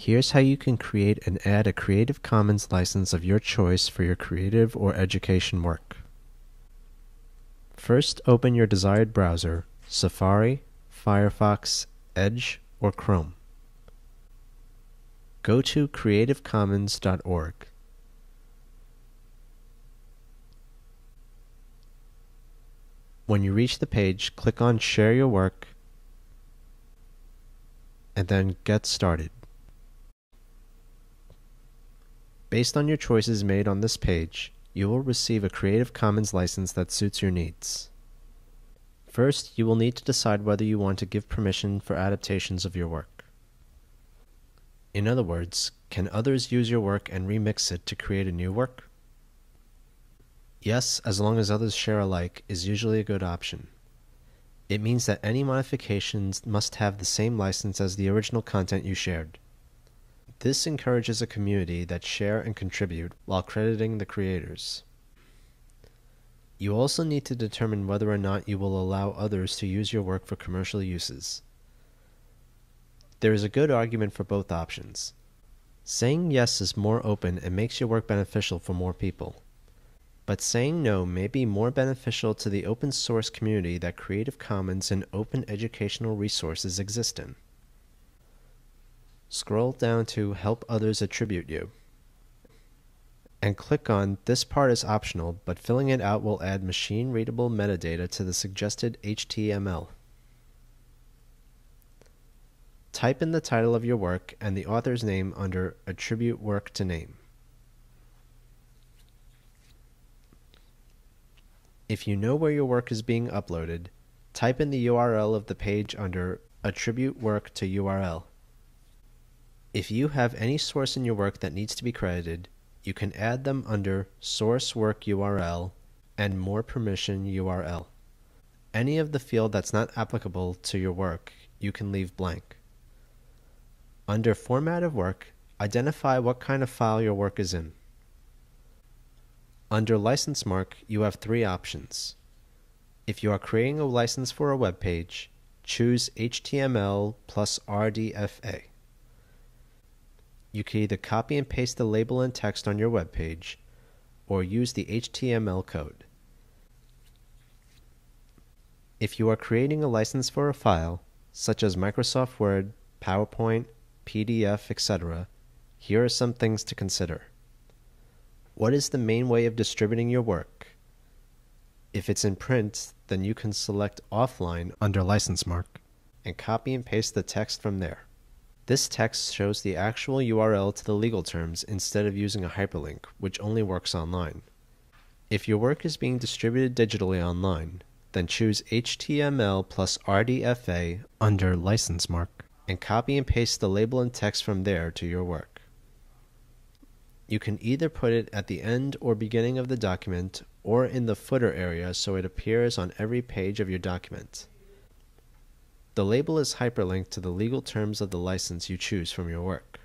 Here's how you can create and add a Creative Commons license of your choice for your creative or education work. First, open your desired browser, Safari, Firefox, Edge, or Chrome. Go to creativecommons.org. When you reach the page, click on Share Your Work and then Get Started. Based on your choices made on this page, you will receive a Creative Commons license that suits your needs. First, you will need to decide whether you want to give permission for adaptations of your work. In other words, can others use your work and remix it to create a new work? Yes, as long as others share alike, is usually a good option. It means that any modifications must have the same license as the original content you shared. This encourages a community that share and contribute while crediting the creators. You also need to determine whether or not you will allow others to use your work for commercial uses. There is a good argument for both options. Saying yes is more open and makes your work beneficial for more people but saying no may be more beneficial to the open source community that Creative Commons and open educational resources exist in. Scroll down to Help Others Attribute You and click on This part is optional, but filling it out will add machine readable metadata to the suggested HTML. Type in the title of your work and the author's name under Attribute Work to Name. If you know where your work is being uploaded, type in the URL of the page under Attribute Work to URL. If you have any source in your work that needs to be credited, you can add them under Source Work URL and More Permission URL. Any of the field that's not applicable to your work, you can leave blank. Under Format of Work, identify what kind of file your work is in. Under license mark, you have three options. If you are creating a license for a web page, choose HTML plus RDFA. You can either copy and paste the label and text on your web page, or use the HTML code. If you are creating a license for a file, such as Microsoft Word, PowerPoint, PDF, etc., here are some things to consider. What is the main way of distributing your work? If it's in print, then you can select offline under license mark and copy and paste the text from there. This text shows the actual URL to the legal terms instead of using a hyperlink, which only works online. If your work is being distributed digitally online, then choose HTML plus RDFA under license mark and copy and paste the label and text from there to your work. You can either put it at the end or beginning of the document or in the footer area so it appears on every page of your document. The label is hyperlinked to the legal terms of the license you choose from your work.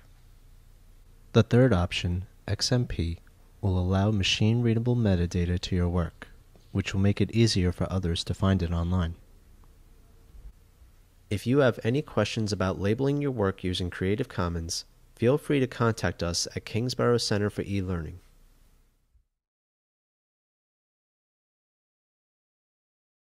The third option, XMP, will allow machine readable metadata to your work, which will make it easier for others to find it online. If you have any questions about labeling your work using Creative Commons, feel free to contact us at Kingsborough Center for E-Learning.